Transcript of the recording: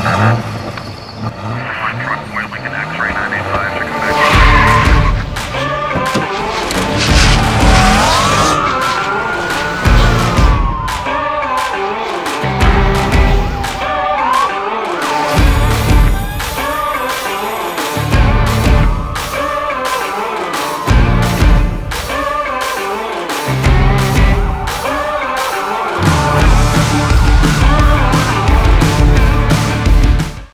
Uh-huh. Uh-huh.